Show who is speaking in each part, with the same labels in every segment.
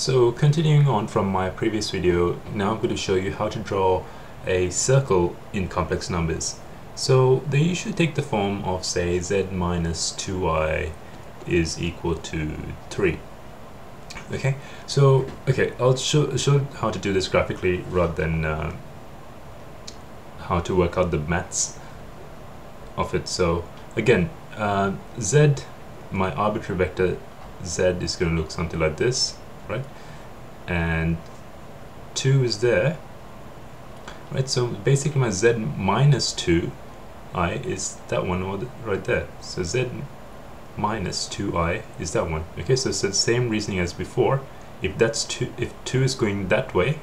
Speaker 1: So continuing on from my previous video, now I'm going to show you how to draw a circle in complex numbers. So they usually take the form of say z minus 2i is equal to 3. Okay, so okay, I'll show, show how to do this graphically rather than uh, how to work out the maths of it. So again, uh, z, my arbitrary vector z is going to look something like this right? And 2 is there right? So basically my z minus 2 i is that one right there. So z minus 2i is that one. Okay so it's the same reasoning as before. If that's 2 if 2 is going that way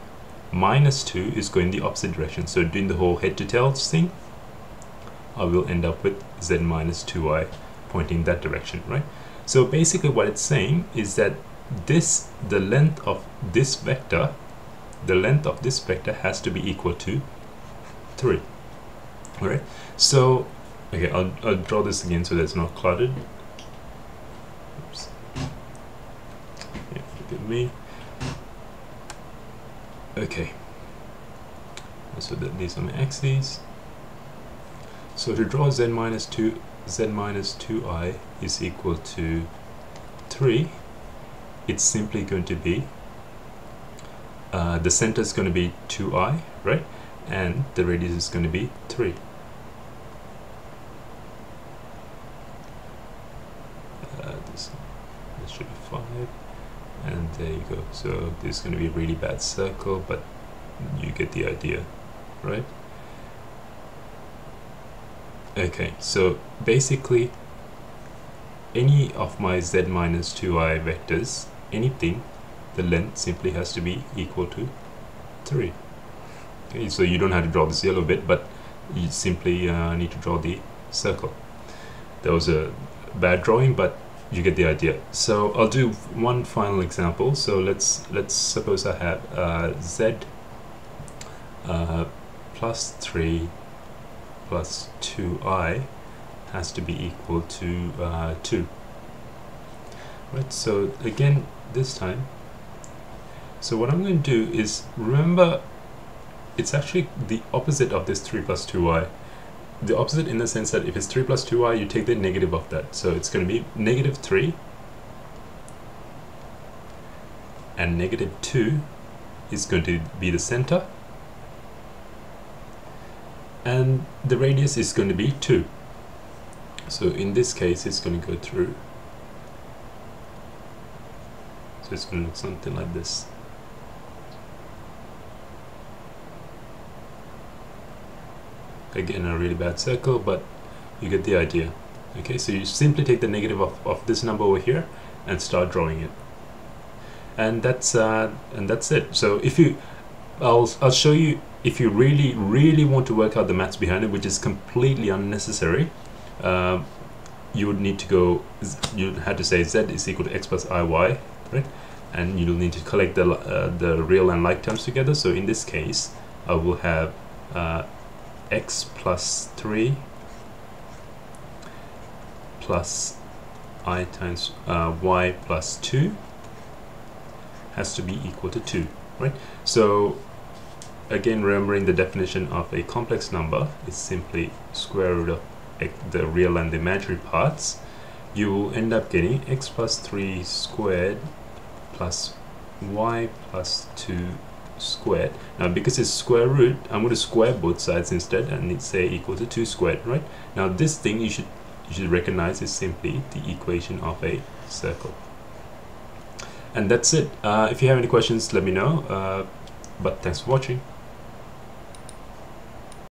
Speaker 1: minus 2 is going the opposite direction. So doing the whole head to tail thing I will end up with z minus 2i pointing that direction right? So basically what it's saying is that this the length of this vector the length of this vector has to be equal to 3 all right so okay I'll, I'll draw this again so that it's not cluttered. Oops. Yeah, look at me. Okay. So that these are my axes. So to draw z minus 2 z minus 2i is equal to 3 it's simply going to be uh, the center is going to be 2i right? And the radius is going to be 3 uh, this, this should be 5 and there you go. So this is going to be a really bad circle but you get the idea right? Okay so basically any of my z minus 2i vectors anything the length simply has to be equal to 3 okay so you don't have to draw this yellow bit but you simply uh, need to draw the circle. That was a bad drawing but you get the idea. So I'll do one final example. So let's let's suppose I have uh, z uh, plus 3 plus 2i has to be equal to uh, 2 right so again this time so what I'm going to do is remember it's actually the opposite of this 3 plus 2i the opposite in the sense that if it's 3 plus 2i you take the negative of that. So it's going to be negative 3 and negative 2 is going to be the center. And the radius is going to be 2 so in this case it's going to go through so it's going to look something like this. Again a really bad circle but you get the idea. Okay so you simply take the negative of, of this number over here and start drawing it. And that's uh, and that's it. So if you I'll, I'll show you if you really really want to work out the maths behind it which is completely unnecessary uh, you would need to go you had to say z is equal to x plus iy right and you'll need to collect the uh, the real and like terms together. So in this case I will have uh, x plus 3 plus i times uh, y plus 2 has to be equal to 2 right? So again remembering the definition of a complex number is simply square root of the real and the imaginary parts, you will end up getting x plus 3 squared plus y plus 2 squared. Now because it's square root, I'm going to square both sides instead and say equal to 2 squared, right? Now this thing you should you should recognize is simply the equation of a circle. And that's it. Uh, if you have any questions, let me know. Uh, but thanks for watching.